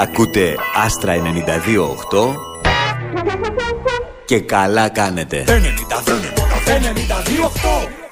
Ακούτε Άστρα 92.8 και καλά κάνετε. 92, 92,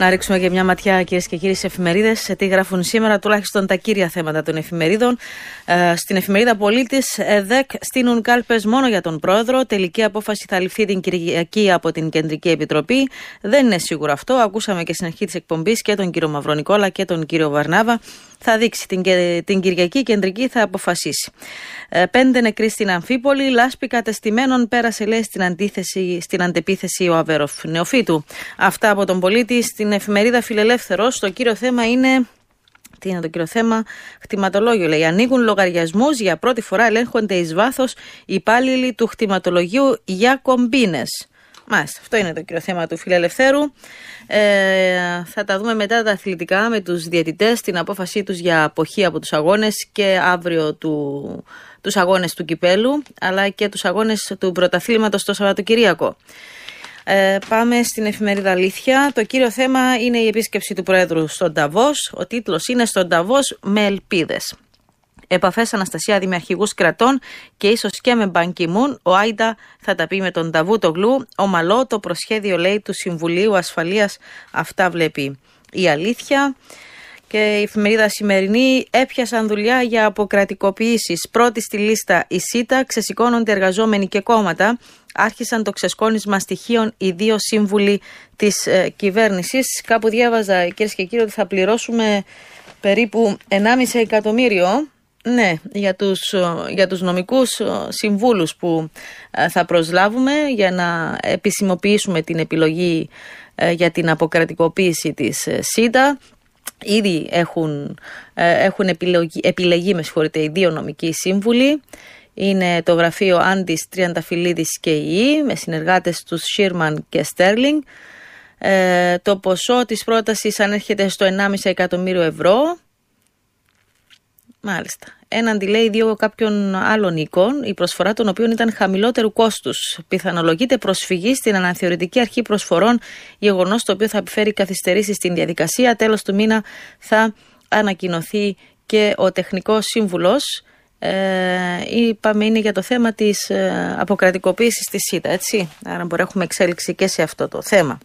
να ρίξουμε και μια ματιά, κυρίες και κύριοι, σε εφημερίδες, σε τι γράφουν σήμερα τουλάχιστον τα κύρια θέματα των εφημερίδων. Ε, στην εφημερίδα Πολίτης, ΕΔΕΚ στείνουν κάλπες μόνο για τον πρόεδρο. Τελική απόφαση θα ληφθεί την Κυριακή από την Κεντρική Επιτροπή. Δεν είναι σίγουρο αυτό. Ακούσαμε και στην αρχή της εκπομπής και τον κύριο Μαυρονικόλα και τον κύριο Βαρνάβα. Θα δείξει την, την Κυριακή, η Κεντρική θα αποφασίσει. Ε, πέντε νεκροί στην Αμφίπολη. Λάσπη κατεστημένων πέρασε, λέει, στην, αντίθεση, στην αντεπίθεση ο Αβέροφ Νεοφίτου. Αυτά από τον πολίτη στην εφημερίδα Φιλελεύθερος. Το κύριο θέμα είναι τι είναι το κύριο θέμα, χτιματολόγιο λέει. Ανοίγουν λογαριασμούς, για πρώτη φορά ελέγχονται εις βάθος οι υπάλληλοι του χτιματολογίου για κομπίνες. Μάλιστα, αυτό είναι το κύριο θέμα του φιλελευθέρου. Ε, θα τα δούμε μετά τα αθλητικά με τους διαιτητές, την απόφασή τους για αποχή από τους αγώνες και αύριο του, τους αγώνες του Κυπέλου, αλλά και τους αγώνες του πρωταθλήματος το Σαββατοκυριακό. Ε, πάμε στην εφημερίδα Αλήθεια. Το κύριο θέμα είναι η επίσκεψη του Πρόεδρου στον Ταβός. Ο τίτλος είναι Στον Ταβός με ελπίδες. Επαφές Αναστασία Δημιαρχηγούς κρατών και ίσως και με Μπανκιμούν. Ο Άιντα θα τα πει με τον Ταβού το γλου. Ο Μαλό το προσχέδιο λέει του Συμβουλίου Ασφαλείας. Αυτά βλέπει η αλήθεια. Και η εφημερίδα σημερινή έπιασαν δουλειά για αποκρατικοποιήσει. Πρώτη στη λίστα η ΣΥΤΑ, ξεσηκώνονται εργαζόμενοι και κόμματα. Άρχισαν το ξεσκόνισμα στοιχείων οι δύο σύμβουλοι της ε, κυβέρνησης. Κάπου διάβαζα, κυρίες και κύριοι, ότι θα πληρώσουμε περίπου 1,5 εκατομμύριο ναι, για τους, για τους νομικούς συμβούλους που ε, θα προσλάβουμε για να επισημοποιήσουμε την επιλογή ε, για την αποκρατικοποίηση της ε, ΣΥΤΑ. Ήδη έχουν, έχουν επιλογή, επιλεγεί με οι δύο νομικοί σύμβουλοι. Είναι το γραφείο Άντις Τριανταφυλλίδης και η με συνεργάτες τους Σίρμαν και Στέρλινγκ. το ποσό της πρότασης ανέρχεται στο 1,5 εκατομμύριο ευρώ Μάλιστα. Έναντι λέει δύο κάποιων άλλων οίκων, η προσφορά των οποίων ήταν χαμηλότερου κόστους. Πιθανολογείται προσφυγή στην αναθεωρητική αρχή προσφορών, γεγονός το οποίο θα επιφέρει καθυστερήσεις στην διαδικασία. Τέλος του μήνα θα ανακοινωθεί και ο τεχνικός σύμβουλος. Ε, είπαμε είναι για το θέμα της ε, αποκρατικοποίησης της ΣΥΤΑ, έτσι. Άρα μπορεί να έχουμε εξέλιξη και σε αυτό το θέμα.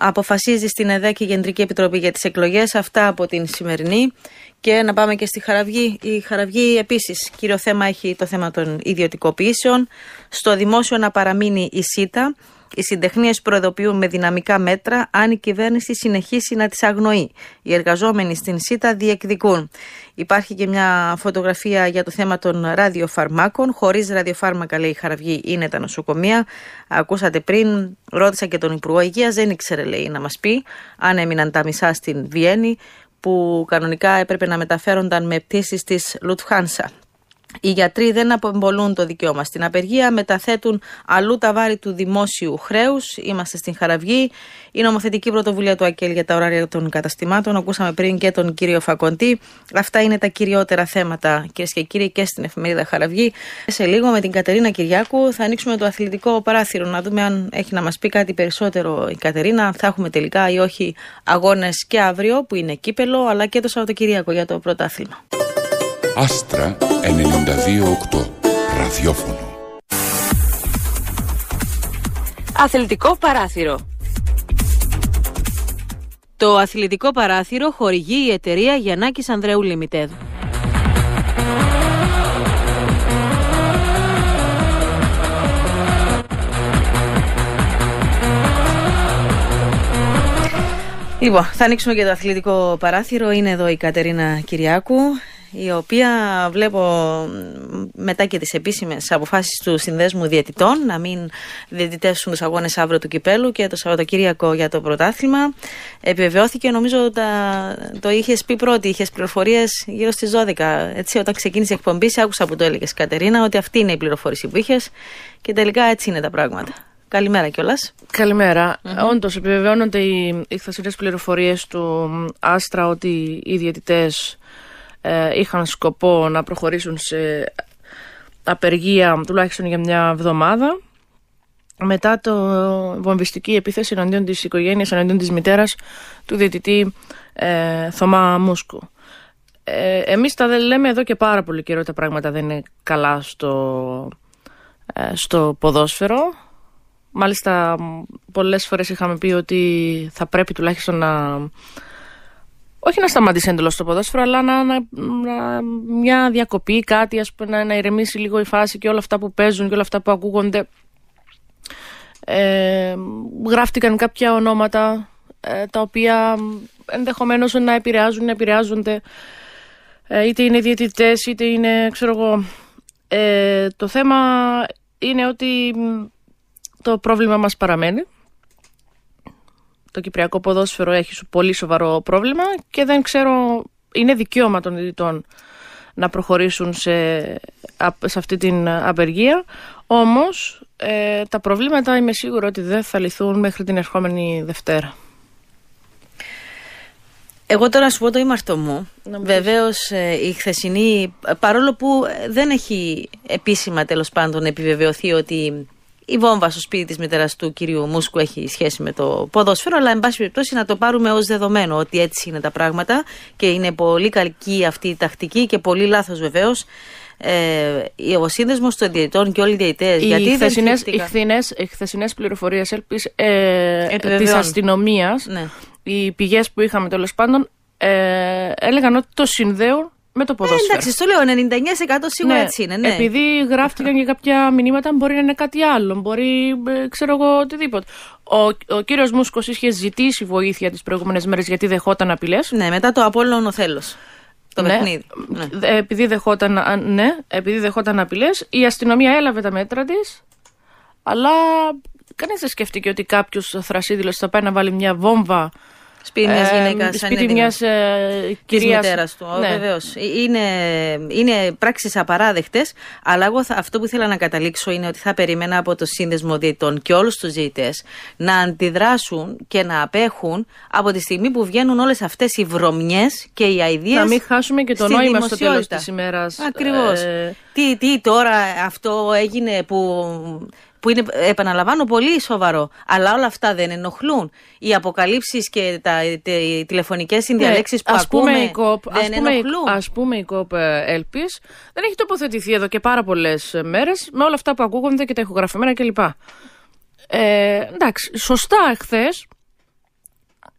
Αποφασίζει στην ΕΔΕ και η Κεντρική Επιτροπή για τις εκλογές, αυτά από την σημερινή. Και να πάμε και στη Χαραυγή. Η Χαραυγή επίσης κύριο θέμα έχει το θέμα των ιδιωτικοποιήσεων. Στο δημόσιο να παραμείνει η ΣΥΤΑ. Οι συντεχνίες προεδοποιούν με δυναμικά μέτρα αν η κυβέρνηση συνεχίσει να τις αγνοεί. Οι εργαζόμενοι στην ΣΥΤΑ διεκδικούν. Υπάρχει και μια φωτογραφία για το θέμα των ραδιοφαρμάκων. Χωρίς ραδιοφάρμακα, λέει η Χαραυγή, είναι τα νοσοκομεία. Ακούσατε πριν, ρώτησα και τον Υπουργό Υγείας, δεν ήξερε, λέει, να μας πει αν έμειναν τα μισά στην Βιέννη που κανονικά έπρεπε να μεταφέρονταν με πτήσεις της Λουτφχάνσα. Οι γιατροί δεν απομπολούν το δικαίωμα στην απεργία, μεταθέτουν αλλού τα βάρη του δημόσιου χρέους. Είμαστε στην Χαραυγή. Η νομοθετική πρωτοβουλία του ΑΚΕΛ για τα ωράρια των καταστημάτων. Ακούσαμε πριν και τον κύριο Φακοντή. Αυτά είναι τα κυριότερα θέματα, κυρίες και κύριοι, και στην εφημερίδα Χαραυγή. Σε λίγο με την Κατερίνα Κυριάκου θα ανοίξουμε το αθλητικό παράθυρο, να δούμε αν έχει να μας πει κάτι περισσότερο η Κατερίνα. Θα έχουμε τελικά ή όχι αγώνες και αύριο, που είναι κύπελο, αλλά και το Σαββατοκυριακό για το πρωτάθλημα. Άστρα 92.8 Ραδιόφωνο Αθλητικό παράθυρο Το αθλητικό παράθυρο χορηγεί η εταιρεία Γιαννάκης Ανδρέου Λιμιτέδ. Λοιπόν, θα ανοίξουμε και το αθλητικό παράθυρο. Είναι εδώ η Κατερίνα Κυριάκου η οποία βλέπω μετά και τις επίσημες αποφάσεις του Συνδέσμου Διαιτητών να μην διαιτητεύσουν τους αγώνες αύριο του Κυπέλου και το Σαββατοκύριακο για το πρωτάθλημα επιβεβαιώθηκε νομίζω τα, το είχες πει πρώτη, είχες πληροφορίες γύρω στις 12 έτσι όταν ξεκίνησε η εκπομπή άκουσα που το έλεγες Κατερίνα ότι αυτή είναι η πληροφόρηση που είχες και τελικά έτσι είναι τα πράγματα. Καλημέρα κιόλας. Καλημέρα. Mm-hmm. Όντως, επιβεβαιώνονται οι, οι χθεσινές πληροφορίες του Άστρα ότι οι διαιτητές ε, είχαν σκοπό να προχωρήσουν σε απεργία τουλάχιστον για μια εβδομάδα μετά το βομβιστική επίθεση εναντίον της οικογένειας, εναντίον της μητέρας του διαιτητή ε, Θωμά Μούσκου. Ε, εμείς τα δεν λέμε εδώ και πάρα πολύ καιρό τα πράγματα δεν είναι καλά στο, ε, στο ποδόσφαιρο. Μάλιστα πολλές φορές είχαμε πει ότι θα πρέπει τουλάχιστον να όχι να σταματήσει εντελώς το ποδόσφαιρο, αλλά να, να, να, μια διακοπή, κάτι, ας πούμε, να, να ηρεμήσει λίγο η φάση και όλα αυτά που παίζουν και όλα αυτά που ακούγονται. Ε, γράφτηκαν κάποια ονόματα ε, τα οποία ενδεχομένως να επηρεάζουν, να επηρεάζονται ε, είτε είναι διαιτητές είτε είναι ξέρω εγώ ε, το θέμα είναι ότι το πρόβλημα μας παραμένει το Κυπριακό ποδόσφαιρο έχει πολύ σοβαρό πρόβλημα και δεν ξέρω, είναι δικαίωμα των διδυτών να προχωρήσουν σε, σε αυτή την απεργία. Όμως ε, τα προβλήματα είμαι σίγουρο ότι δεν θα λυθούν μέχρι την ερχόμενη Δευτέρα. Εγώ τώρα σου πω το ήμαρτο μου. Βεβαίως ε, η χθεσινή, παρόλο που δεν έχει επίσημα τέλος πάντων επιβεβαιωθεί ότι η βόμβα στο σπίτι της μητέρας του κυρίου Μούσκου έχει σχέση με το ποδόσφαιρο, αλλά εν πάση περιπτώσει να το πάρουμε ως δεδομένο ότι έτσι είναι τα πράγματα και είναι πολύ καλή αυτή η τακτική και πολύ λάθος βεβαίως. Ε, ο σύνδεσμος των διαιτητών και όλοι οι διαιτητές. Οι χθεσινέ πληροφορίες ε, της αστυνομίας, ναι. οι πηγές που είχαμε τέλος πάντων, ε, έλεγαν ότι το συνδέουν με το ποδόσφαιρο. Ε, εντάξει, στο λέω 99% σίγουρα ναι, έτσι είναι. Ναι. Επειδή γράφτηκαν και κάποια μηνύματα, μπορεί να είναι κάτι άλλο. Μπορεί, ε, ξέρω εγώ, οτιδήποτε. Ο, ο κύριος Μούσκος είχε ζητήσει βοήθεια τις προηγούμενες μέρες γιατί δεχόταν απειλές. Ναι, μετά το Απόλλωνο θέλο. Το ναι, παιχνίδι. Ναι. Επειδή δεχόταν, ναι, επειδή δεχόταν απειλές, η αστυνομία έλαβε τα μέτρα της. Αλλά κανείς δεν σκέφτηκε ότι κάποιος θρασίδηλο θα πάει να βάλει μια βόμβα Σπίτι μια ε, γυναίκα. Σπίτι μιας ε, κυρία. του. Ναι. Βεβαίως. Είναι, είναι πράξεις απαράδεκτες. Αλλά εγώ θα, αυτό που ήθελα να καταλήξω είναι ότι θα περίμενα από το σύνδεσμο διαιτητών και όλους τους διαιτητέ να αντιδράσουν και να απέχουν από τη στιγμή που βγαίνουν όλες αυτές οι βρωμιές και οι αειδίε. Να μην χάσουμε και το νόημα στο τέλος της ημέρας. Ακριβώς. Ε... Τι, τι τώρα αυτό έγινε που που είναι, επαναλαμβάνω, πολύ σοβαρό. Αλλά όλα αυτά δεν ενοχλούν. Οι αποκαλύψεις και τα, οι τηλεφωνικές συνδιαλέξεις ναι, που ας ακούμε πούμε η COP, δεν ας πούμε, ενοχλούν. Α πούμε η COP Ελπής δεν έχει τοποθετηθεί εδώ και πάρα πολλές μέρες με όλα αυτά που ακούγονται και τα ηχογραφημένα κλπ. Ε, εντάξει, σωστά εχθές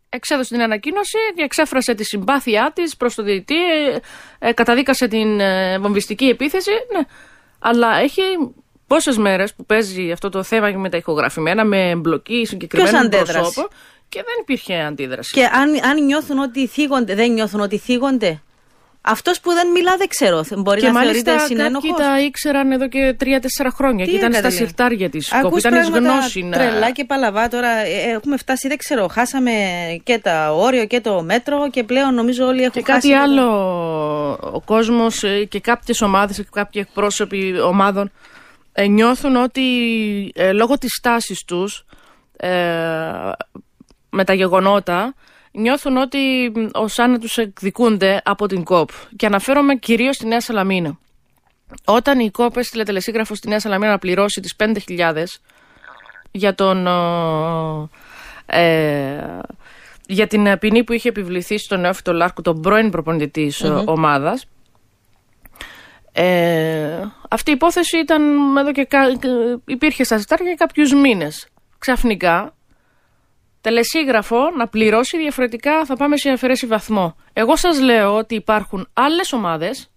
εξέδωσε την ανακοίνωση και εξέφρασε τη συμπάθειά της προς το διαιτητή, ε, ε, καταδίκασε την ε, βομβιστική επίθεση. Ναι. Αλλά έχει πόσες μέρες που παίζει αυτό το θέμα με τα ηχογραφημένα, με εμπλοκή συγκεκριμένου πρόσωπο και δεν υπήρχε αντίδραση. Και αν, αν νιώθουν ότι θίγονται, δεν νιώθουν ότι θίγονται; Αυτός που δεν μιλά δεν ξέρω. Μπορεί και να θεωρείται συνένοχο. Και τα ήξεραν εδώ και τρία-τέσσερα χρόνια. Τι και ήταν στα συρτάρια της κόπη. Ήταν γνώση. Τρελά και παλαβά τώρα. Ε, έχουμε φτάσει, δεν ξέρω. Χάσαμε και τα όριο και το μέτρο και πλέον νομίζω όλοι έχουν και κάτι άλλο. Ο κόσμος ε, και κάποιες ομάδες και κάποιοι εκπρόσωποι ομάδων ε, νιώθουν ότι ε, λόγω της στάσης τους ε, με τα γεγονότα νιώθουν ότι ως να τους εκδικούνται από την ΚΟΠ και αναφέρομαι κυρίως στη Νέα Σαλαμίνα. Όταν η ΚΟΠ έστειλε τελεσίγραφο στη Νέα Σαλαμίνα να πληρώσει τις 5.000 για τον... Ε, για την ποινή που είχε επιβληθεί στον Νεόφυτο Λάρκου, τον πρώην προπονητής της mm ομάδας, ε, αυτή η υπόθεση ήταν εδώ και υπήρχε στα ζητάρια για κάποιους μήνες. Ξαφνικά, τελεσίγραφο να πληρώσει διαφορετικά θα πάμε σε αφαιρέσει βαθμό. Εγώ σας λέω ότι υπάρχουν άλλες ομάδες,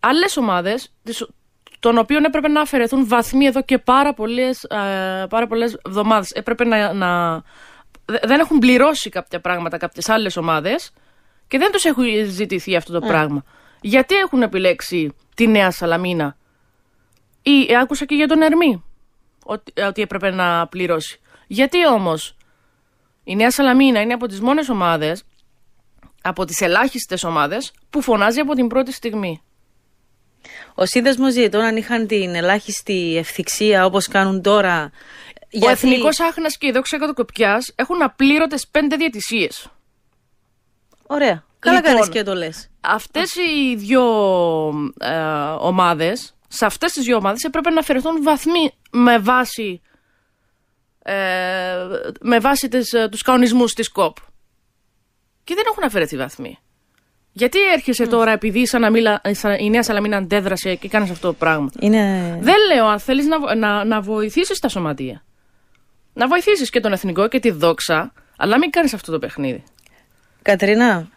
άλλες ομάδες, των οποίων έπρεπε να αφαιρεθούν βαθμοί εδώ και πάρα πολλές, ε, πάρα πολλές εβδομάδες. Έπρεπε να, να, δεν έχουν πληρώσει κάποια πράγματα κάποιες άλλες ομάδες και δεν τους έχει ζητηθεί αυτό το ε. πράγμα. Γιατί έχουν επιλέξει τη Νέα Σαλαμίνα; Ή ε, άκουσα και για τον Ερμή ότι, ε, ότι έπρεπε να πληρώσει. Γιατί όμως η Νέα Σαλαμίνα είναι από τις μόνες ομάδες, από τις ελάχιστες ομάδες που φωνάζει από την πρώτη στιγμή; Ο σύνδεσμος διαιτών, αν είχαν την ελάχιστη ευθυξία όπως κάνουν τώρα. Ο γιατί... Εθνικός Άχνας και η Δόξα Κατοκοπιά έχουν απλήρωτες πέντε διαιτησίες. Ωραία. Καλά λοιπόν, και το λες. Αυτές οι δύο ε, ομάδες, σε αυτές τις δύο ομάδες έπρεπε να αφαιρεθούν βαθμοί με βάση, ε, με βάση τις, ε, τους κανονισμούς της ΚΟΠ. Και δεν έχουν αφαιρεθεί βαθμοί. Γιατί έρχεσαι τώρα επειδή η, Σαλαμίνα, η Νέα Σαλαμίνα αντέδρασε και κάνεις αυτό το πράγμα. Είναι... Δεν λέω αν θέλεις να, να, να βοηθήσεις τα σωματεία. Να βοηθήσεις και τον εθνικό και τη δόξα, αλλά μην κάνεις αυτό το παιχνίδι. Κατρίνα,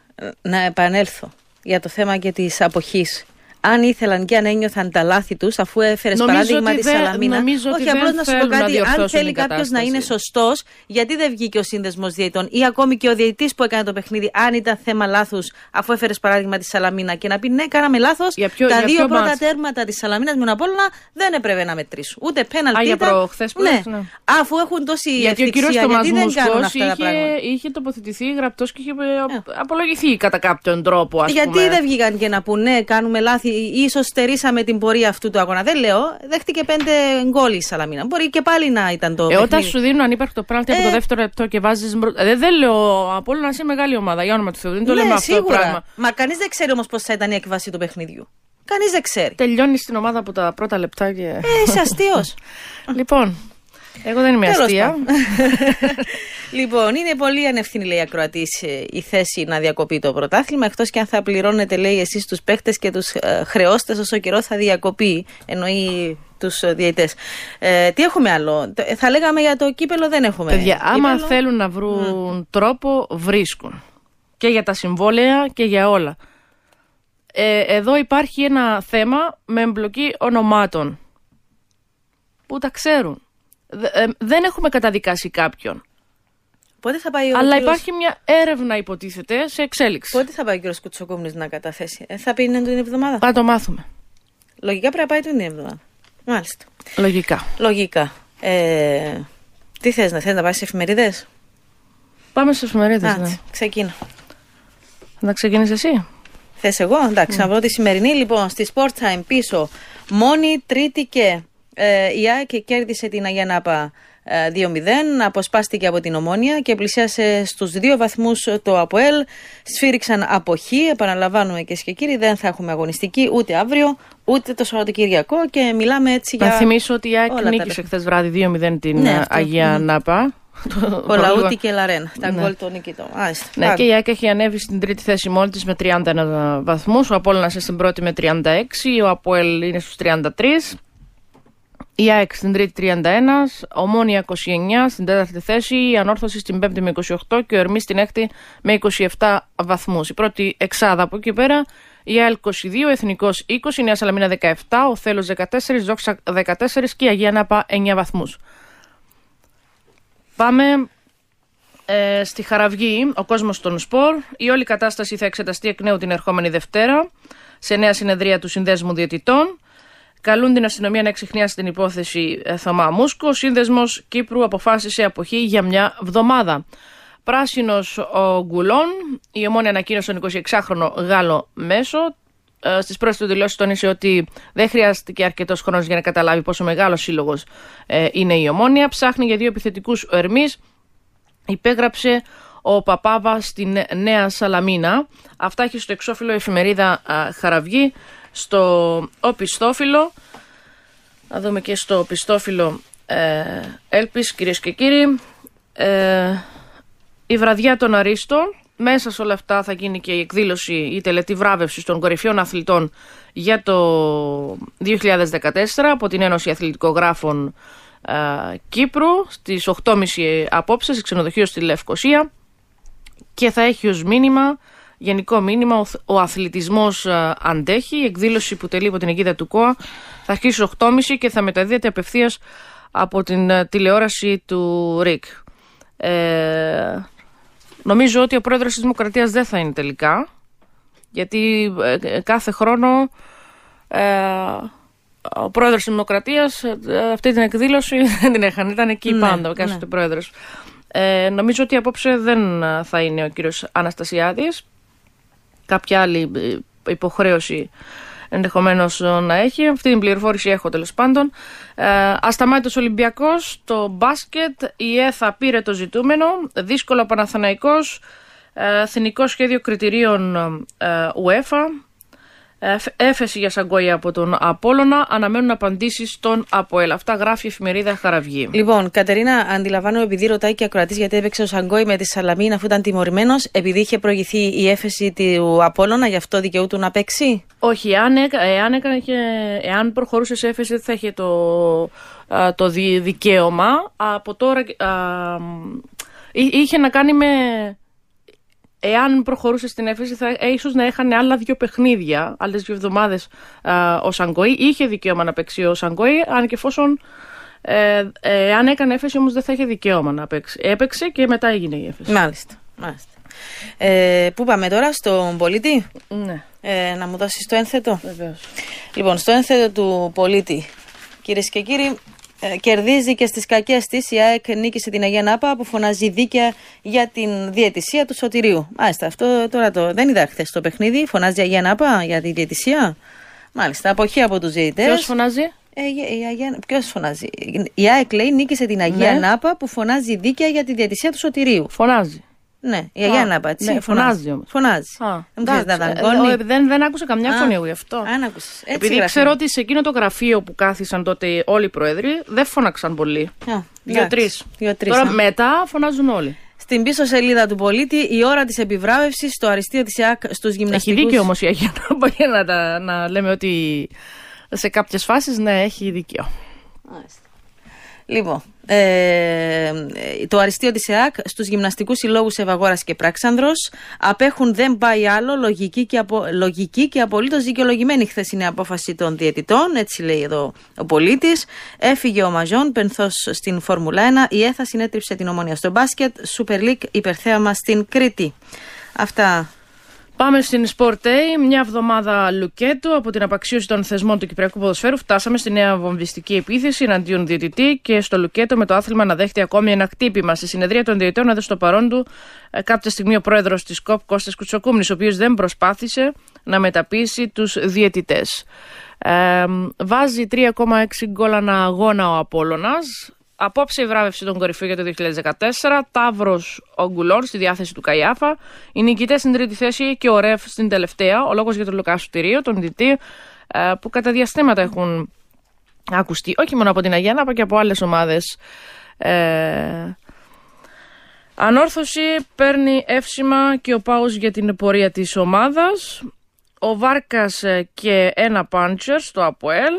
να επανέλθω για το θέμα και της αποχής αν ήθελαν και αν ένιωθαν τα λάθη τους, αφού έφερες παράδειγμα τη Σαλαμίνα. Όχι, απλώς να σου πω κάτι. Αν θέλει κάποιος να είναι σωστός, γιατί δεν βγήκε ο σύνδεσμος διαιτητών ή ακόμη και ο διαιτητή που έκανε το παιχνίδι, αν ήταν θέμα λάθους, αφού έφερες παράδειγμα τη Σαλαμίνα και να πει ναι, κάναμε λάθος. Τα δύο πρώτα μάτς; τέρματα της Σαλαμίνας με τον δεν έπρεπε να μετρήσουν. Ούτε πέναλτι. Α, προχθές ναι. ναι. Αφού έχουν τόση γιατί ευτυχία, γιατί δεν κάνουν αυτά τα πράγματα. Είχε τοποθετηθεί γραπτός και είχε ε. απολογηθεί κατά κάποιον τρόπο. Γιατί δεν βγήκαν και να πούνε ναι, κάνουμε λάθη ίσως στερήσαμε την πορεία αυτού του αγώνα. Δεν λέω. Δέχτηκε πέντε γκολ η Σαλαμίνα. Μπορεί και πάλι να ήταν το. Ε, όταν σου δίνουν ανύπαρκτο πράγμα ε, από το δεύτερο λεπτό και βάζεις. Ε, δεν λέω από όλο να είσαι μεγάλη ομάδα. Για όνομα του Θεού. Δεν το ναι, λέμε αυτό το πράγμα. Μα κανείς δεν ξέρει όμως πώς θα ήταν η έκβαση του παιχνιδιού. Κανείς δεν ξέρει. Τελειώνει την ομάδα από τα πρώτα λεπτά και. Ε, είσαι αστείος. λοιπόν. Εγώ δεν είμαι αστεία. λοιπόν, είναι πολύ ανευθύνη, λέει η Ακροατής, ε, η θέση να διακοπεί το πρωτάθλημα. Εκτός και αν θα πληρώνετε, λέει, εσείς τους παίχτε και τους ε, χρεώστες όσο καιρό θα διακοπεί. Εννοεί τους ε, διαιτέ. Ε, τι έχουμε άλλο; Θα λέγαμε για το κύπελο, δεν έχουμε. Παιδιά, άμα θέλουν να βρουν τρόπο, βρίσκουν. Και για τα συμβόλαια και για όλα. Ε, εδώ υπάρχει ένα θέμα με εμπλοκή ονομάτων που τα ξέρουν. Ε, δεν έχουμε καταδικάσει κάποιον. Πότε θα πάει ο Αλλά υπάρχει μια έρευνα, υποτίθεται, σε εξέλιξη. Πότε θα πάει ο κ. Κουτσοκόμνης να καταθέσει, ε, Θα πει είναι την εβδομάδα; Θα το μάθουμε. Λογικά πρέπει να πάει την εβδομάδα. Μάλιστα. Λογικά. Λογικά. Ε, τι θες να θες να πάει σε εφημερίδες; Πάμε σε εφημερίδες. Ναι. Ξεκίνα. Να ξεκινήσεις εσύ. Θες εγώ, εντάξει, mm. να βρω τη σημερινή. Λοιπόν, στη Sport Time πίσω, μόνη, τρίτη και ε, η ΑΕΚ κέρδισε την Αγία Νάπα 2-0, ε, αποσπάστηκε από την Ομόνια και πλησίασε στους δύο βαθμούς το ΑΠΟΕΛ. Σφύριξαν αποχή, επαναλαμβάνουμε και και κύριοι, δεν θα έχουμε αγωνιστική ούτε αύριο, ούτε το Σαββατοκυριακό και μιλάμε έτσι για. Θα θυμίσω ότι η ΑΕΚ νίκησε χθες βράδυ 2-0 την ναι, ε, Αγία mm. Νάπα. Κολαούτη και Λαρέν. Τα ναι. γκολ των νικητών. Ναι, και η ΑΕΚ έχει ανέβει στην τρίτη θέση μόλι της με 31 βαθμούς. Ο Απόλυνα στην πρώτη με 36. Ο Αποέλ είναι στους 33. Η ΑΕΚ στην τρίτη 31, Ομόνια 29 στην τέταρτη θέση, η Ανόρθωση στην πέμπτη με 28 και ο Ερμή στην έκτη με 27 βαθμούς. Η πρώτη εξάδα από εκεί πέρα, η ΑΕΛ 22, ο Εθνικός 20, η Νέα Σαλαμίνα 17, ο Θέλος 14, η Ζόξα 14 και η Αγία Νάπα 9 βαθμούς. Πάμε ε, στη Χαραυγή, ο κόσμος των σπορ. Η όλη κατάσταση θα εξεταστεί εκ νέου την ερχόμενη Δευτέρα σε νέα συνεδρία του Συνδέσμου Διαιτητών. Καλούν την αστυνομία να εξηχνιάσει την υπόθεση ε, Θωμά Μούσκο. Ο σύνδεσμος Κύπρου αποφάσισε αποχή για μια βδομάδα. Πράσινος ο Γκουλόν. Η ομόνια ανακοίνωσε τον 26χρονο Γάλλο μέσο. Ε, Στις πρώτες του δηλώσεις τόνισε ότι δεν χρειάστηκε αρκετός χρόνος για να καταλάβει πόσο μεγάλος σύλλογος ε, είναι η ομόνια. Ψάχνει για δύο επιθετικούς Ερμής. Υπέγραψε ο Παπάβα στην Νέα Σαλαμίνα. Αυτά έχει στο εξώφυλλο εφημερίδα Χαραυγή στο οπισθόφυλλο. Να δούμε και στο οπισθόφυλλο ε, Έλπης, κυρίες και κύριοι. Ε, η βραδιά των Αρίστων. Μέσα σε όλα αυτά θα γίνει και η εκδήλωση, η τελετή βράβευσης των κορυφαίων αθλητών για το 2014 από την Ένωση Αθλητικογράφων ε, Κύπρου στις 8.30 απόψες σε ξενοδοχείο στη Λευκοσία και θα έχει ως μήνυμα Γενικό μήνυμα, ο, ο αθλητισμός ε, αντέχει. Η εκδήλωση που τελεί από την αιγίδα του ΚΟΑ θα αρχίσει 8.30 και θα μεταδίδεται απευθείας από την ε, τηλεόραση του ΡΙΚ. Ε, νομίζω ότι ο πρόεδρος της Δημοκρατίας δεν θα είναι τελικά, γιατί ε, κάθε χρόνο ο πρόεδρος της Δημοκρατίας αυτή την εκδήλωση δεν την έχανε, ήταν εκεί ναι, πάντα ο κάθε ναι. πρόεδρος. νομίζω ότι απόψε δεν θα είναι ο κύριος Αναστασιάδης κάποια άλλη ε, υποχρέωση ενδεχομένως να έχει. Αυτή την πληροφόρηση έχω τέλος πάντων. Ε, Ασταμάτητος Ολυμπιακός, το μπάσκετ, η ΕΘΑ πήρε το ζητούμενο. Δύσκολο Παναθαναϊκό. Ε, εθνικό σχέδιο κριτηρίων ε, UEFA. Έφεση για Σαγκόη από τον Απόλωνα. Αναμένουν απαντήσεις στον Αποέλ. Αυτά γράφει η εφημερίδα Χαραυγή. Λοιπόν, Κατερίνα, αντιλαμβάνω επειδή ρωτάει και ακροατής γιατί έπαιξε ο Σαγκόη με τη Σαλαμίνα αφού ήταν τιμωρημένος, επειδή είχε προηγηθεί η έφεση του Απόλωνα, γι' αυτό δικαιούται να παίξει; Όχι, εάν, εάν, έκανε εάν προχωρούσε σε έφεση, δεν θα είχε το, το δικαίωμα. Από τώρα. είχε να κάνει με εάν προχωρούσε στην έφεση, θα ε, ίσως να έχανε άλλα δύο παιχνίδια, άλλες δύο εβδομάδες ο Σαγκοή. Είχε δικαίωμα να παίξει ο Σαγκοή, αν και εφόσον. Ε, ε, αν έκανε έφεση όμως δεν θα είχε δικαίωμα να παίξει. Έπαιξε και μετά έγινε η έφεση. Μάλιστα. μάλιστα. Ε, πού πάμε τώρα, στον πολίτη; Ναι. Ε, να μου δώσεις το ένθετο. Βεβαίως. Λοιπόν, στο ένθετο του πολίτη, κυρίες και κύριοι, ε, κερδίζει και στις κακές της. Η ΑΕΚ νίκησε την Αγία Νάπα που φωνάζει δίκαια για την διαιτησία του Σωτηρίου. Μάλιστα, αυτό τώρα το, δεν είδα χθες το παιχνίδι. Φωνάζει η Αγία Νάπα για τη διαιτησία; Μάλιστα, αποχή από τους διαιτητές. Ποιος φωνάζει; Ε, Αγία... Ποιος φωνάζει; Η ΑΕΚ λέει νίκησε την Αγία ναι. Νάπα που φωνάζει δίκαια για τη διαιτησία του Σωτηρίου. Φωνάζει. Ναι, η Αγία Νάπα, έτσι. Ναι, φωνάζει όμως. Φωνάζει. δεν, ε, δεν, δεν άκουσα καμιά φωνή εγώ γι' αυτό. Αν άκουσες. Επειδή γράφει. ξέρω ότι σε εκείνο το γραφείο που κάθισαν τότε όλοι οι πρόεδροι δεν φώναξαν πολύ. Δύο-τρει. Τώρα μετά φωνάζουν όλοι. Στην πίσω σελίδα του πολίτη, η ώρα της επιβράβευσης στο αριστείο της ΕΑΚ στους γυμναστικούς. Έχει δίκιο όμως η Αγία Νάπα για να, να λέμε ότι σε κάποιες φάσεις ναι, έχει δίκιο. Λοιπόν, ε, το αριστείο της ΕΑΚ στους γυμναστικούς συλλόγους Ευαγόρας και Πράξανδρος απέχουν δεν πάει άλλο λογική και, απο, λογική και απολύτως δικαιολογημένη. Χθεσινή απόφαση των διαιτητών έτσι λέει εδώ ο πολίτης. Έφυγε ο Μαζόν πενθός στην Φόρμουλα 1 η ΕΘΑ συνέτριψε την ομονία στο μπάσκετ. Super League υπερθέαμα στην Κρήτη. Αυτά Πάμε στην Sport A. Μια εβδομάδα λουκέτου από την απαξίωση των θεσμών του Κυπριακού Ποδοσφαίρου. Φτάσαμε στη νέα βομβιστική επίθεση εναντίον διαιτητή και στο λουκέτο με το άθλημα να δέχεται ακόμη ένα χτύπημα. Στη συνεδρία των διαιτητών έδωσε το παρόν του ε, κάποια στιγμή ο πρόεδρος της ΚΟΠ Κώστας Κουτσοκούμνης, ο οποίος δεν προσπάθησε να μεταπίσει τους διαιτητές. Ε, βάζει 3,6 γκολ ανά αγώνα ο Απόλλωνας Απόψε η βράβευση των κορυφαίων για το 2014. Ταύρος Ογκουλόρ στη διάθεση του Καϊάφα. Οι νικητές στην τρίτη θέση και ο Ρεφ στην τελευταία. Ο λόγος για τον Λουκά Σουτηρίο, τον διτή, ε, που κατά διαστήματα έχουν ακουστεί όχι μόνο από την Αγία, αλλά και από άλλες ομάδες. Ε, ανόρθωση παίρνει εύσημα και ο Πάους για την πορεία της ομάδας. Ο Βάρκας και ένα πάντσερ στο ΑΠΟΕΛ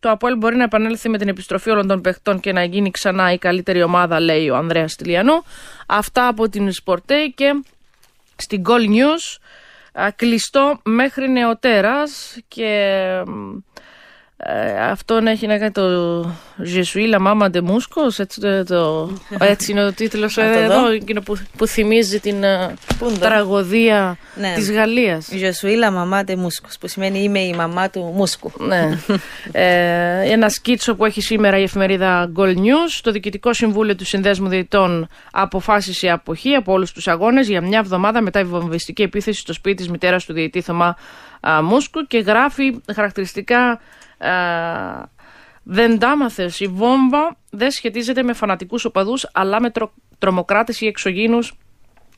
το Απόελ μπορεί να επανέλθει με την επιστροφή όλων των παιχτών και να γίνει ξανά η καλύτερη ομάδα, λέει ο Ανδρέας Τηλιανού. Αυτά από την Σπορτέ και στην Goal News κλειστό μέχρι νεοτέρας και ε, αυτόν έχει να κάνει το Je suis la mama de Muscos, έτσι, το, έτσι είναι ο τίτλος εδώ, εκείνο που, που θυμίζει την uh, τραγωδία ναι. της Γαλλίας. Je suis la mama de Muscos, που σημαίνει είμαι η μαμά του Μούσκου. ναι. ε, ένα σκίτσο που έχει σήμερα η εφημερίδα Gold News. Το Διοικητικό Συμβούλιο του Συνδέσμου Διαιτών αποφάσισε αποχή από όλους τους αγώνες για μια εβδομάδα μετά η βομβιστική επίθεση στο σπίτι της μητέρας του διαιτή Θωμά Μούσκου και γράφει χαρακτηριστικά δεν τα μάθες. Η βόμβα δεν σχετίζεται με φανατικούς οπαδούς, αλλά με τρο, τρομοκράτες ή εξωγήνους.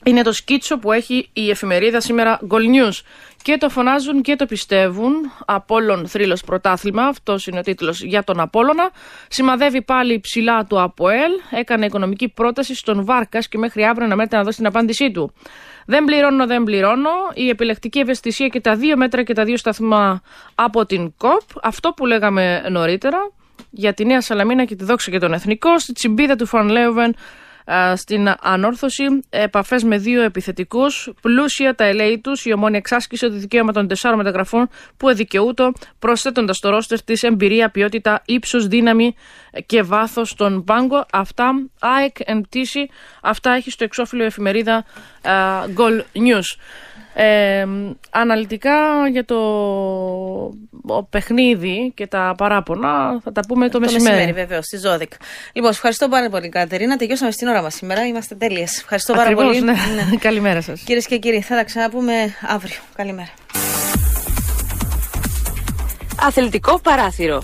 Είναι το σκίτσο που έχει η εφημερίδα σήμερα Gold News. Και το φωνάζουν και το πιστεύουν. Απόλλων θρύλος πρωτάθλημα, αυτός είναι ο τίτλος για τον Απόλλωνα. Σημαδεύει πάλι ψηλά του ΑΠΟΕΛ. Έκανε οικονομική πρόταση στον Βάρκας και μέχρι αύριο να μένετε να δώσει την απάντησή του. Δεν πληρώνω, δεν πληρώνω. Η επιλεκτική ευαισθησία και τα δύο μέτρα και τα δύο σταθμά από την ΚΟΠ. Αυτό που λέγαμε νωρίτερα για τη Νέα Σαλαμίνα και τη Δόξα και τον Εθνικό. Στη τσιμπίδα του Φαν Λέουβεν στην ανόρθωση επαφές με δύο επιθετικούς. Πλούσια τα ελέη τους. Η ομόνια εξάσκησε το δικαίωμα των τεσσάρων μεταγραφών που εδικαιούτο, προσθέτοντας στο ρόστερ της εμπειρία, ποιότητα, ύψος, δύναμη και βάθος στον πάγκο. Αυτά, ΑΕΚ, εμπτήσει, αυτά έχει στο εξώφυλλο εφημερίδα uh, Goal News. Ε, αναλυτικά για το παιχνίδι και τα παράπονα θα τα πούμε το, το μεσημέρι. μεσημέρι βεβαίως, στη 12. Λοιπόν, ευχαριστώ πάρα πολύ Κατερίνα. Τελειώσαμε στην ώρα μας σήμερα. Είμαστε τέλειες. Ευχαριστώ πάρα πολύ. Ναι. ναι. Καλημέρα σας. Κυρίες και κύριοι, θα τα ξαναπούμε αύριο. Καλημέρα. Αθλητικό παράθυρο.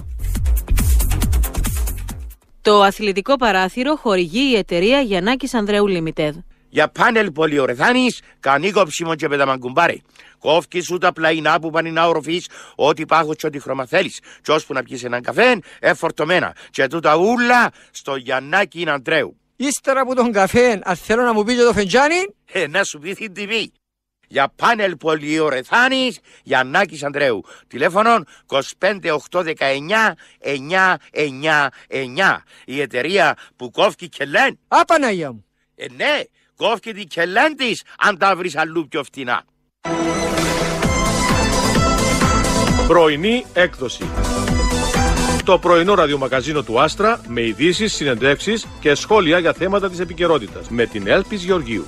Το αθλητικό παράθυρο χορηγεί η εταιρεία Γιαννάκης Ανδρέου Limited. Για πάνελ πολυορεθάνης, κανεί κόψιμο και πεταμαγκουμπάρε. Κόφκι σου τα πλαϊνά που πάνε να οροφείς, ό,τι πάγω και ό,τι χρώμα θέλεις. Κι ώσπου να πιεις έναν καφέ, εφορτωμένα. Και τούτα ούλα στο Γιαννάκι Αντρέου. Ύστερα από τον καφέ, αν θέλω να μου πει και το φεντζάνι, Ε, να σου πει την τιμή. Για πάνελ πολυορεθάνης, Γιαννάκης Ανδρέου. Τηλέφωνο 25819 999. Η εταιρεία που κόφκει και λένε. α Παναγία μου. Ε, ναι, κόφκει την κελέν της αν τα βρεις αλλού πιο φτηνά. Πρωινή έκδοση. Το πρωινό ραδιομαγαζίνο του Άστρα με ειδήσεις, συνεντεύξεις και σχόλια για θέματα της επικαιρότητας με την Έλπης Γεωργίου.